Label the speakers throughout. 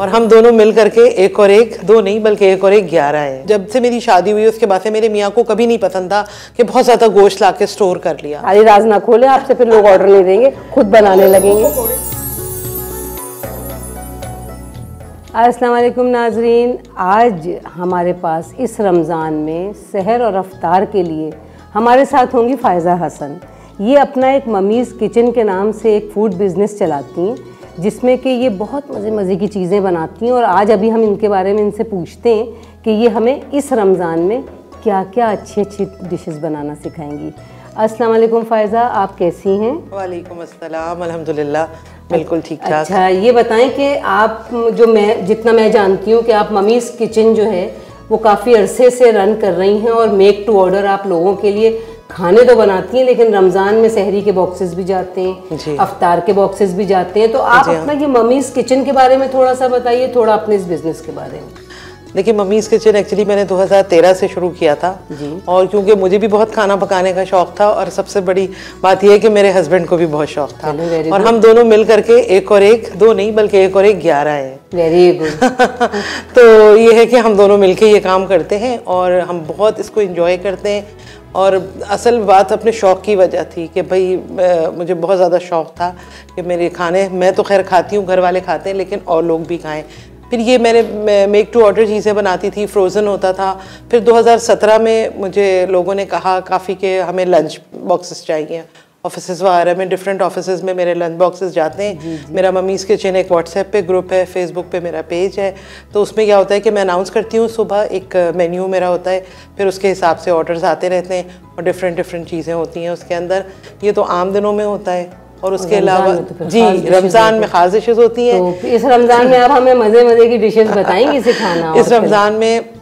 Speaker 1: और हम दोनों मिल करके एक और एक, दो नहीं, बल्कि एक और एक ग्यारह है। जब से मेरी शादी हुई, उसके बाद से मेरे मियाँ को कभी नहीं पसंद था कि बहुत ज़्यादा गोश्त ला के स्टोर कर लिया।
Speaker 2: अरे राज ना खोले, आपसे फिर लोग ऑर्डर नहीं देंगे, खुद बनाने लगेंगे। अस्सलाम वालेकुम नाजरीन। आज हमारे पास इस रमज़ान में सहर और अफ्तार के लिए हमारे साथ होंगी फ़ायज़ा हसन। ये अपना एक ममीज़ किचन के नाम से एक फ़ूड बिज़नेस चलाती हैं। जिसमें कि ये बहुत मज़े मज़े की चीज़ें बनाती हैं और आज अभी हम इनके बारे में इनसे पूछते हैं कि ये हमें इस रमज़ान में क्या क्या अच्छी अच्छी डिशेस बनाना सिखाएँगी। अस्सलाम वालेकुम फ़ायज़ा आप कैसी हैं?
Speaker 1: वालेकुम अस्सलाम अल्हम्दुलिल्लाह बिल्कुल ठीक ठाक
Speaker 2: अच्छा ये बताएँ कि आप जो मैं जितना मैं जानती हूँ कि आप ममीज़ किचन जो है वो काफ़ी अरसे से रन कर रही हैं और मेक टू ऑर्डर आप लोगों के लिए खाने तो बनाती हैं लेकिन रमज़ान में शहरी के बॉक्सेस भी जाते हैं अफ्तार के बॉक्सेस भी जाते हैं। तो आप अपना ये ममीज़ किचन के बारे में थोड़ा सा बताइए थोड़ा अपने इस बिज़नेस के बारे में।
Speaker 1: देखिए मम्मीज़ किचन एक्चुअली मैंने 2013 से शुरू किया था। और क्योंकि मुझे भी बहुत खाना पकाने का शौक था और सबसे बड़ी बात यह है कि मेरे हस्बैंड को भी बहुत शौक था। और हम दोनों मिल करके एक और एक दो नहीं बल्कि एक और एक ग्यारह है।
Speaker 2: वेरी गुड
Speaker 1: तो ये है कि हम दोनों मिलके ये काम करते हैं और हम बहुत इसको इंजॉय करते हैं। और असल बात अपने शौक़ की वजह थी कि भाई मुझे बहुत ज़्यादा शौक़ था कि मेरे खाने, मैं तो खैर खाती हूँ, घर वाले खाते हैं, लेकिन और लोग भी खाएँ। फिर ये मैंने मेक टू ऑर्डर चीज़ें बनाती थी फ्रोज़न होता था। फिर 2017 में मुझे लोगों ने कहा, काफ़ी के हमें लंच बॉक्सेस चाहिए। ऑफ़िस वगैरह में डिफरेंट ऑफ़िस में मेरे लंच बॉक्सेस जाते हैं। जी, जी. मेरा मम्मीज़ किचन एक व्हाट्सएप पे ग्रुप है फेसबुक पे मेरा पेज है। तो उसमें क्या होता है कि मैं अनाउंस करती हूँ सुबह एक मेन्यू मेरा होता है फिर उसके हिसाब से ऑर्डर्स आते रहते हैं और डिफरेंट डिफरेंट चीज़ें होती हैं उसके अंदर। ये तो आम दिनों में होता है। और उसके अलावा तो जी रमज़ान में ख़ास डिशेज होती हैं।
Speaker 2: तो इस रमज़ान में आप हमें मज़े मज़े की डिशेज बताएँगी सिखाना
Speaker 1: इस रमज़ान में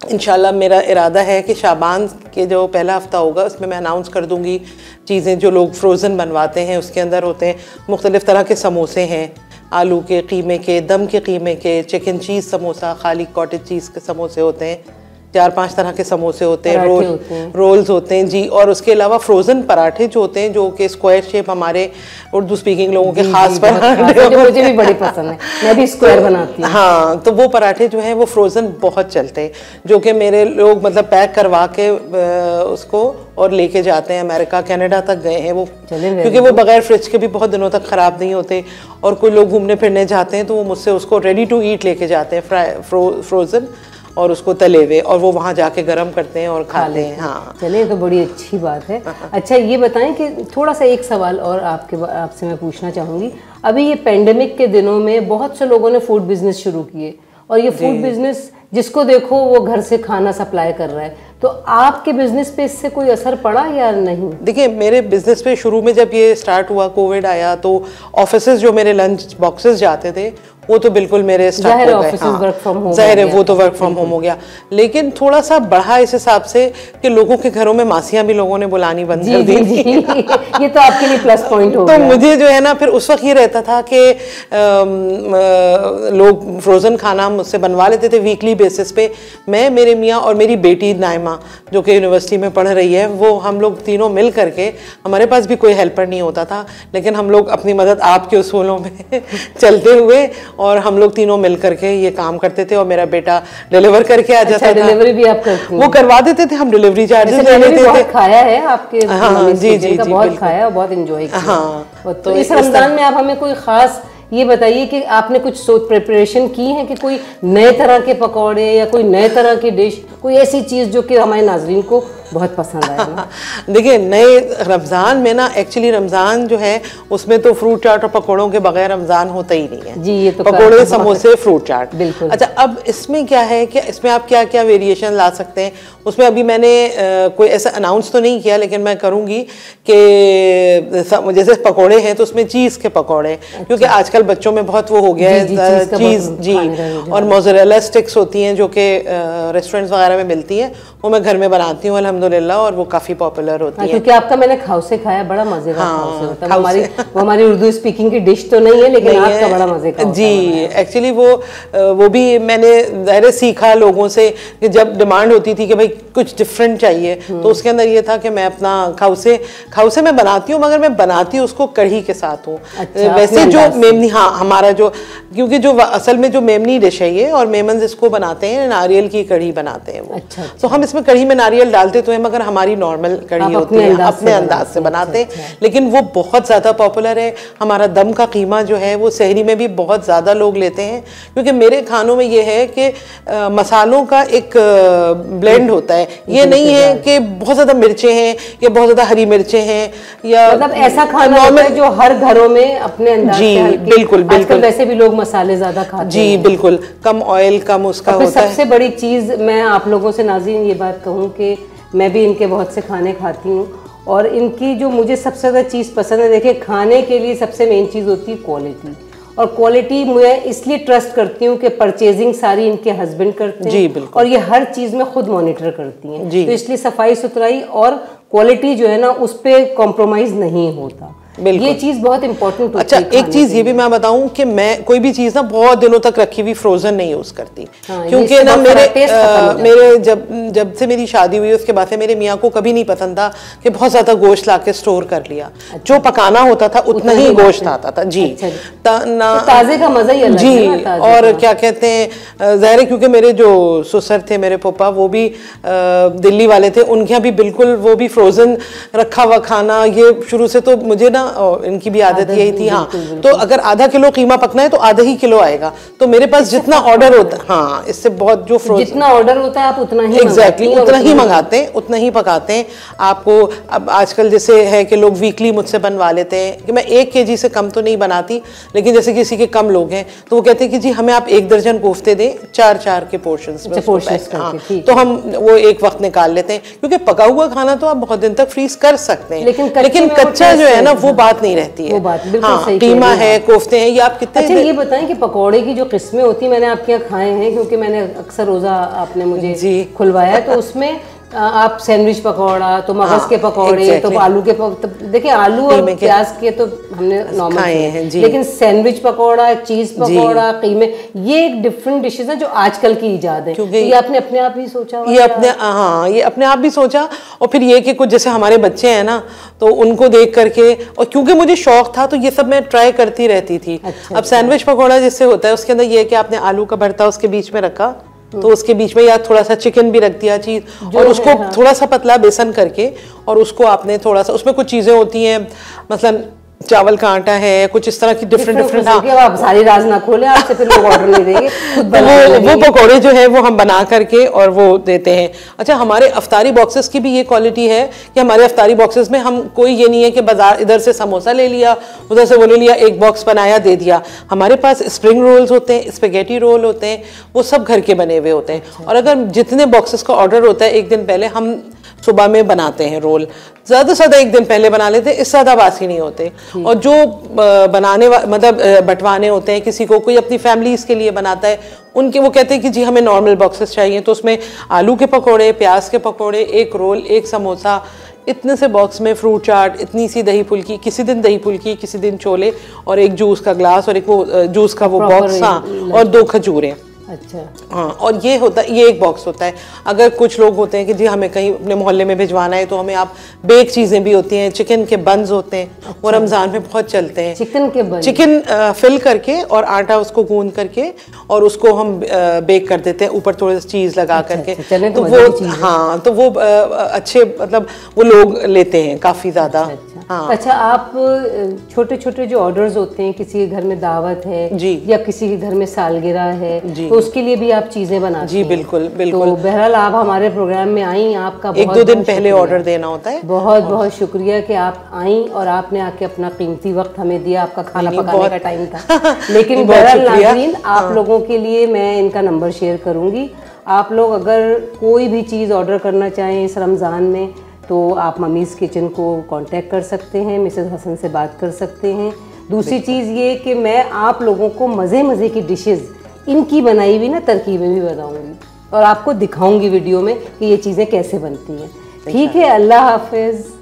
Speaker 1: इनशाला मेरा इरादा है कि शाबान के जो पहला हफ़्ता होगा, उसमें मैं अनाउंस कर दूँगी चीज़ें जो लोग फ्रोज़न बनवाते हैं, उसके अंदर होते हैं। मुख्तलिफ़ तरह के समोसे हैं, आलू के कीमे के, दम के कीमे के चिकन चीज़ समोसा, खाली कॉटेज चीज़ के समोसे होते हैं। चार पाँच तरह के समोसे होते हैं रोल होते हैं। रोल्स होते हैं जी और उसके अलावा फ्रोजन पराठे जो होते हैं जो कि स्क्वायर शेप हमारे उर्दू स्पीकिंग लोगों के खास
Speaker 2: पराठे मुझे भी बड़ी पसंद है। मैं भी स्क्वायर बनाती
Speaker 1: हूँ। हाँ तो वो पराठे जो हैं वो फ्रोजन बहुत चलते हैं जो कि मेरे लोग मतलब पैक करवा के उसको और लेके जाते हैं अमेरिका कनाडा तक गए हैं वो। क्योंकि वो बगैर फ्रिज के भी बहुत दिनों तक ख़राब नहीं होते और कोई लोग घूमने फिरने जाते हैं तो वो मुझसे उसको रेडी टू ईट लेके जाते हैं फ्राई फ्रोज़न और उसको तले हुए और वो वहाँ जाके गर्म करते हैं और खाते हैं हाँ।
Speaker 2: चलिए तो बड़ी अच्छी बात है। अच्छा ये बताएँ कि थोड़ा सा एक सवाल और आपके आपसे मैं पूछना चाहूँगी। अभी ये पेंडेमिक के दिनों में बहुत से लोगों ने फ़ूड बिज़नेस शुरू किए और ये फ़ूड बिज़नेस जिसको देखो वो घर से खाना सप्लाई कर रहा है। तो आपके बिज़नेस पे इससे कोई असर पड़ा या नहीं?
Speaker 1: देखिए मेरे बिज़नेस पे शुरू में जब ये स्टार्ट हुआ कोविड आया तो ऑफ़िस जो मेरे लंच बॉक्सेस जाते थे वो तो बिल्कुल मेरे
Speaker 2: ज़ाहिर हाँ,
Speaker 1: ज़ाहिर है वो तो वर्क फ्रॉम होम हो गया। लेकिन थोड़ा सा बढ़ा इस हिसाब से कि लोगों के घरों में मासियाँ भी लोगों ने बुलानी बंद कर दी
Speaker 2: ये तो आपके लिए प्लस पॉइंट हो
Speaker 1: तो गया। मुझे जो है ना फिर उस वक्त ये रहता था कि लोग फ्रोजन खाना मुझसे बनवा लेते थे वीकली बेसिस पे। मैं मेरे मियाँ और मेरी बेटी नायमा जो कि यूनिवर्सिटी में पढ़ रही है वो हम लोग तीनों मिल करके हमारे पास भी कोई हेल्पर नहीं होता था लेकिन हम लोग अपनी मदद आपके उसूलों में चलते हुए और हम लोग तीनों मिल करके ये काम करते थे और मेरा बेटा डिलीवर करके आ जाता
Speaker 2: अच्छा, डिलीवरी भी आप करते
Speaker 1: वो करवा देते थे हम डिलीवरी चार्जेस ले लेते थे।
Speaker 2: खाया है आपके हाँ जी जी बहुत खाया बहुत इंजॉय किया। हाँ तो इस रमज़ान में आप हमें कोई खास ये बताइए कि आपने कुछ सोच प्रिपरेशन की है कि कोई नए तरह के पकौड़े या कोई नए तरह की डिश कोई ऐसी चीज़ जो कि हमारे नाजरीन को बहुत पसंद आया
Speaker 1: देखिए नए रमज़ान में ना एक्चुअली रमज़ान जो है उसमें तो फ्रूट चाट और पकौड़ों के बगैर रमज़ान होता ही नहीं है।
Speaker 2: जी ये तो
Speaker 1: पकौड़े समोसे फ्रूट चाट
Speaker 2: बिल्कुल।
Speaker 1: अच्छा अब इसमें क्या है कि इसमें आप क्या क्या वेरिएशन ला सकते हैं? उसमें अभी मैंने आ, कोई ऐसा अनाउंस तो नहीं किया लेकिन मैं करूँगी कि जैसे पकौड़े हैं तो उसमें चीज़ के पकौड़े अच्छा। क्योंकि आजकल बच्चों में बहुत वो हो गया है चीज़ जी। और मोजरेला स्टिक्स होती हैं जो कि रेस्टोरेंट्स वगैरह में मिलती हैं वो मैं घर में बनाती हूँ अल्हम्दुलिल्लाह और वो काफ़ी पॉपुलर होती
Speaker 2: हाँ,
Speaker 1: है।
Speaker 2: क्योंकि आपका मैंने खाउसे खाया बड़ा मज़े का
Speaker 1: हाँ,
Speaker 2: खाउसे होता है हमारी वो हमारी उर्दू स्पीकिंग की डिश तो नहीं है लेकिन
Speaker 1: नहीं
Speaker 2: आपका
Speaker 1: है।
Speaker 2: बड़ा मज़े का
Speaker 1: जी एक्चुअली वो वो भी मैंने ज़ाहिर सीखा लोगों से कि जब डिमांड होती थी कि भाई कुछ डिफरेंट चाहिए
Speaker 2: हम्म।
Speaker 1: तो उसके अंदर ये था कि मैं अपना खाउसे खाउसे मैं बनाती हूँ मगर मैं बनाती हूँ उसको कढ़ी के साथ हूँ।
Speaker 2: अच्छा,
Speaker 1: वैसे जो मेमनी हाँ हमारा जो क्योंकि जो असल में जो मेमनी डिश है ये और मेमन इसको बनाते हैं नारियल की कढ़ी बनाते हैं वो।
Speaker 2: अच्छा,
Speaker 1: तो हम इसमें कढ़ी में नारियल डालते तो हैं मगर हमारी नॉर्मल
Speaker 2: कड़ी
Speaker 1: होती है अपने अंदाज से बनाते हैं। लेकिन वो बहुत ज़्यादा पॉपुलर है। हमारा दम का कीमा जो है वो शहरी में भी बहुत ज़्यादा लोग लेते हैं। क्योंकि मेरे खानों में ये है कि मसालों का एक ब्लेंड होता है। ये नहीं है कि बहुत ज़्यादा मिर्चें हैं या बहुत ज़्यादा हरी मिर्चें हैं या
Speaker 2: मतलब ऐसा खाना है जो हर घरों में अपने अंदाज
Speaker 1: जी, बिल्कुल, बिल्कुल।
Speaker 2: वैसे भी लोग मसाले ज़्यादा खाते
Speaker 1: जी बिल्कुल। कम ऑयल कम उसका होता है।
Speaker 2: सबसे बड़ी चीज़ मैं आप लोगों से नाजीन ये बात कहूँ कि मैं भी इनके बहुत से खाने खाती हूँ और इनकी जो मुझे सबसे ज़्यादा चीज़ पसंद है देखिए खाने के लिए सबसे मेन चीज़ होती है क्वालिटी और क्वालिटी मैं इसलिए ट्रस्ट करती हूँ कि परचेजिंग सारी इनके हस्बैंड करते हैं
Speaker 1: जी, बिल्कुल।
Speaker 2: और ये हर चीज़ में खुद मॉनिटर करती हैं
Speaker 1: जी।
Speaker 2: तो इसलिए सफ़ाई सुथराई और क्वालिटी जो है ना उस पर कॉम्प्रोमाइज़ नहीं होता। ये चीज़ बहुत इंपॉर्टेंट
Speaker 1: अच्छा एक चीज़ ये भी मैं बताऊँ कि मैं कोई भी चीज़ ना बहुत दिनों तक रखी हुई फ्रोजन नहीं यूज़ करती।
Speaker 2: हाँ,
Speaker 1: क्योंकि ना मेरे
Speaker 2: है।
Speaker 1: मेरे जब जब से मेरी शादी हुई उसके बाद से मेरे मियाँ को कभी नहीं पसंद था कि बहुत ज़्यादा गोश्त ला के स्टोर कर लिया। जो पकाना होता था उतना ही गोश्त आता था। जी।
Speaker 2: अच्छा।
Speaker 1: ता-
Speaker 2: ताज़े का मज़ा ही
Speaker 1: जी और क्या कहते हैं जहर क्योंकि मेरे जो ससुर थे मेरे पापा वो भी दिल्ली वाले थे उनके यहाँ भी बिल्कुल वो भी फ्रोजन रखा हुआ खाना ये शुरू से तो मुझे ना अ, इनकी भी आदत यही थी हाँ तो अगर आधा किलो कीमा पकना है तो आधा ही किलो आएगा। तो मेरे पास जितना ऑर्डर होता है। हाँ इससे बहुत जो फ्रोजन
Speaker 2: जितना ऑर्डर होता है आप उतना ही
Speaker 1: एग्जैक्टली
Speaker 2: और
Speaker 1: उतना ही मंगाते हैं उतना ही पकाते हैं। आपको अब आजकल जैसे है कि लोग वीकली मुझसे बनवा लेते हैं कि मैं एक केजी से कम तो नहीं बनाती लेकिन जैसे किसी के कम लोग हैं तो वो कहते हैं कि जी हमें आप एक दर्जन कोफ्ते दें चार चार के पोर्शंस में
Speaker 2: अच्छा, करके,
Speaker 1: हाँ, तो हम वो एक वक्त निकाल लेते हैं। क्योंकि पका हुआ खाना तो आप बहुत दिन तक फ्रीज कर सकते हैं।
Speaker 2: लेकिन
Speaker 1: लेकिन कच्चा जो है ना वो। बात नहीं रहती है।
Speaker 2: वो बात बिल्कुल
Speaker 1: हाँ
Speaker 2: सही
Speaker 1: कीमा
Speaker 2: है
Speaker 1: कोफ्ते हैं ये आप कितने
Speaker 2: अच्छा ये बताएँ कि पकोड़े की जो किस्में होती हैं मैंने आपके यहाँ खाए हैं क्योंकि मैंने अक्सर रोज़ा आपने मुझे खुलवाया तो उसमें आप सैंडविच पकौड़ा तो मगज
Speaker 1: हाँ,
Speaker 2: के पकौड़े
Speaker 1: exactly.
Speaker 2: तो आलू के पक- तो देखिए आलू और प्याज के तो हमने नॉर्मल
Speaker 1: हैं, जी।
Speaker 2: लेकिन सैंडविच पकौड़ा चीज़ पकौड़ा कीमे ये एक डिफरेंट डिशेज है जो आजकल की इजाद है।
Speaker 1: क्योंकि
Speaker 2: तो ये आपने अपने आप ही सोचा
Speaker 1: ये अपने हाँ ये अपने आप भी सोचा और फिर ये कि कुछ जैसे हमारे बच्चे हैं ना तो उनको देख करके और क्योंकि मुझे शौक था तो ये सब मैं ट्राई करती रहती थी।
Speaker 2: अच्छा,
Speaker 1: अब सैंडविच पकौड़ा जिससे होता है उसके अंदर ये है कि आपने आलू का भरता उसके बीच में रखा तो उसके बीच में या थोड़ा सा चिकन भी रख दिया चीज़ और उसको हाँ। थोड़ा सा पतला बेसन करके और उसको आपने थोड़ा सा उसमें कुछ चीज़ें होती हैं मतलब चावल का आटा है कुछ इस तरह की डिफरेंट डिफरेंट हाँ
Speaker 2: आप सारी राज ना खोले आपसे फिर लोग ऑर्डर नहीं देंगे
Speaker 1: तो वो वो पकौड़े जो है वो हम बना करके और वो देते हैं। अच्छा हमारे अफतारी बॉक्सेस की भी ये क्वालिटी है कि हमारे अफतारी बॉक्सेस में हम कोई ये नहीं है कि बाज़ार इधर से समोसा ले लिया उधर से वो ले लिया एक बॉक्स बनाया दे दिया। हमारे पास स्प्रिंग रोल्स होते हैं स्पेगेटी रोल होते हैं वो सब घर के बने हुए होते हैं। और अगर जितने बॉक्सेस का ऑर्डर होता है एक दिन पहले हम सुबह में बनाते हैं रोल। ज़्यादा से ज़्यादा एक दिन पहले बना लेते हैं इससे ज़्यादा बासी नहीं होते। और जो बनाने मतलब बंटवाने होते हैं किसी को कोई अपनी फैमिलीज़ के लिए बनाता है उनके वो कहते हैं कि जी हमें नॉर्मल बॉक्सेस चाहिए तो उसमें आलू के पकौड़े प्याज के पकौड़े एक रोल एक समोसा इतने से बॉक्स में फ्रूट चाट इतनी सी दही फुल्की किसी दिन दही फुल्की किसी दिन छोले और एक जूस का ग्लास और एक वो जूस का वो बॉक्स हाँ और दो खजूरें।
Speaker 2: अच्छा।
Speaker 1: हाँ और ये होता है ये एक बॉक्स होता है। अगर कुछ लोग होते हैं कि जी हमें कहीं अपने मोहल्ले में भिजवाना है तो हमें आप बेक चीज़ें भी होती हैं चिकन के बंस होते हैं अच्छा। वो रमज़ान में बहुत चलते हैं।
Speaker 2: चिकन के बन
Speaker 1: चिकन फिल करके और आटा उसको गूंद करके और उसको हम बेक कर देते हैं ऊपर थोड़ी सी चीज़ लगा करके।
Speaker 2: अच्छा, तो
Speaker 1: तो वो
Speaker 2: हाँ
Speaker 1: तो वो अच्छे मतलब वो लोग लेते हैं काफ़ी ज़्यादा।
Speaker 2: अच्छा।
Speaker 1: हाँ
Speaker 2: अच्छा आप छोटे छोटे जो ऑर्डर्स होते हैं किसी के घर में दावत है
Speaker 1: जी।
Speaker 2: या किसी के घर में सालगिरह है
Speaker 1: जी।
Speaker 2: तो उसके लिए भी आप चीज़ें बनाते
Speaker 1: जी, बिल्कुल, बिल्कुल।
Speaker 2: तो बहरहाल आप हमारे प्रोग्राम में आई आपका
Speaker 1: एक दो दिन पहले ऑर्डर देना होता है
Speaker 2: बहुत बहुत शुक्रिया कि आप आई और आपने आके अपना कीमती वक्त हमें दिया आपका खाना पकाने का टाइम था लेकिन बहरहाल
Speaker 1: शुक्रिया।
Speaker 2: नाज़रीन आप लोगों के लिए मैं इनका नंबर शेयर करूँगी आप लोग अगर कोई भी चीज़ ऑर्डर करना चाहें इस रमज़ान में तो आप मम्मीज़ किचन को कांटेक्ट कर सकते हैं मिसेस हसन से बात कर सकते हैं। दूसरी चीज़ ये कि मैं आप लोगों को मज़े मज़े की डिशेज़ इनकी बनाई हुई ना तरकीबें भी बनाऊँगी और आपको दिखाऊँगी वीडियो में कि ये चीज़ें कैसे बनती हैं। ठीक है अल्लाह हाफिज़।